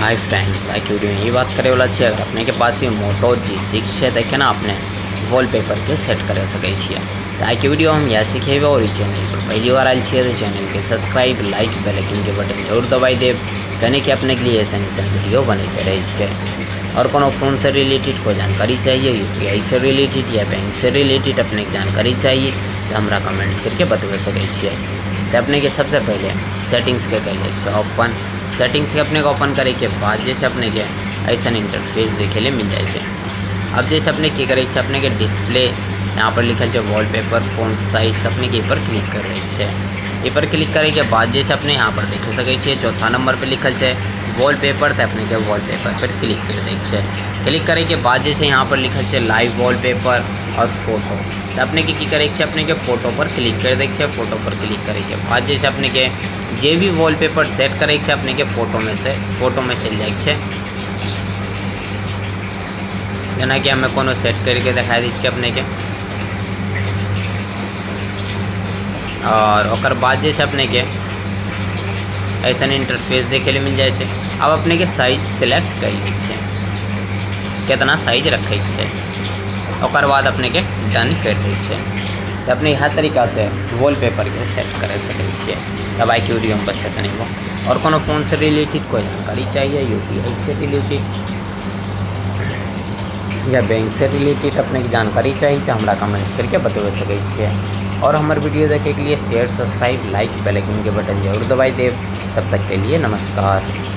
High Fred آئی video میں یہ بات کرے والا چاہیے اگر اپنے کے پاس بھی موٹو چیز سکس ہے تو کو اپنے والر کے سیٹ کر سکتے ہیں تو آئی ویڈیو ہم یہ سکھے گا اور چینل پر پہلی بار آئل چینل کے سبسکرائب لائک پیلیکن کے بٹن ضرور دبائی دے دیکھ کے اپنے لیے ابھی ابھی ویڈیو بننے رہے تھے اور کوئی فون سے ریلیٹڈ کوئی جانکاری چاہیے یو پی آئی سے ریلیٹڈ یا بینک سے ریلیٹڈ اپنے جانکاری چاہیے تو ہمارا کمنٹس کر کے بتوا سکتی تھی سب سے پہلے سیٹنگس کے کہ سیٹنگس کے اپنے کو اوپن کرے کے بعد جیسے اپنے کے ایسا انٹرفیس دیکھے لے مل جائے سے۔ اب جیسے اپنے کی کرے اچھا اپنے کے ڈسپلے یہاں پر لکھا جو وال پیپر فون سائز اپنے کے پر کلک کر رہی ہے یہ پر کلک کرے کے بعد جیسے اپنے یہاں پر دیکھ سکے چوتھا نمبر پر لکھل ہے وال پیپر تو اپنے کے وال پیپر پر کلک کر دے کلک کریں کے بعد جیسے یہاں پر لکھا چھے لائیو وال پیپر اور فوٹو اپنے کی کرے چھے اپنے کے فوٹو پر کلک کر دے چھے فوٹو پر کلک کریں کے بعد جیسے اپنے کے جے بھی وال پیپر سیٹ کرے چھے اپنے کے فوٹو میں سے فوٹو میں چل جائے چھے جنا کہ ہمیں کونو سیٹ کر کے دکھائی دیچ اپنے کے اور اوکر بعد جیسے اپنے کے ایسا انٹرفیس دیکھے لے مل جائے چھے اب اپنے کے سائز سلیکٹ کر لیچھے کتنا سائز رکھے اور اگر بعد اپنے کے دے اپنے یہاں طریقہ سے وال پیپر کے سیٹ کر سکتی ہے دوائی کیو ڈیم پر سے اور کوئی فون سے ریلیٹڈ کوئی جانکاری چاہیے؟ یو پی آئی سے ریلیٹڈ یا بینک سے ریلیٹڈ اپنے جانکاری چاہیے تو ہم کمنٹس کر کے بتائیے سکے اور ہمار ویڈیو دیکھے کے لیے شیئر سبسکرائب لائک پیلیکون کے بٹن ضرور دبائی دے۔ تب تک کے لیے نمسکار۔